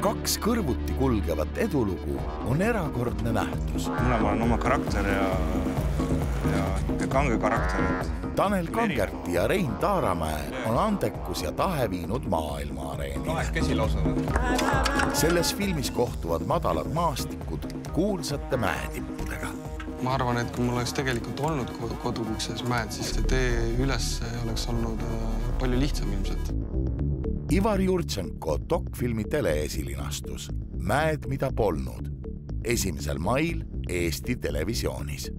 kaks kõrvuti kulgevat edulugu on erakordne nähtus. ma olen oma karakter ja, ja niisugune kange karakter, Tanel Kangerti ja Rein Taaramäe on andekus ja tahe viinud maailma areenile. kahekesi lausa. selles filmis kohtuvad madalad maastikud kuulsate mäetippudega. ma arvan, et kui mul oleks tegelikult olnud kodukukses mäed, siis see tee üles oleks olnud äh, palju lihtsam ilmselt. Ivar Jurtšenko dokfilmi teleesilinastus Mäed, mida polnud. esimesel mail Eesti Televisioonis